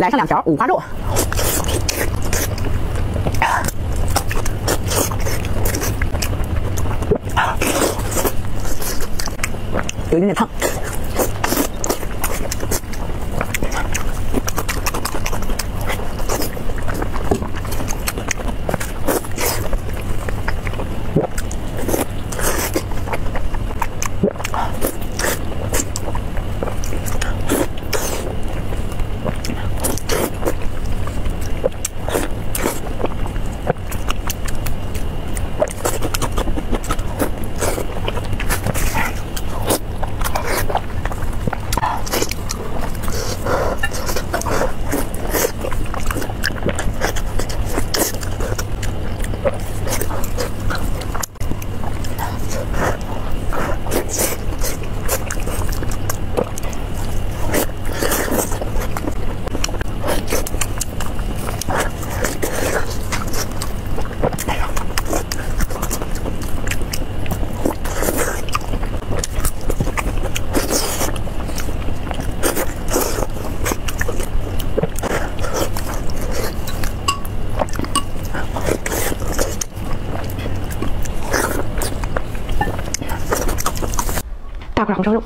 来上两条五花肉。有一点点烫。红烧肉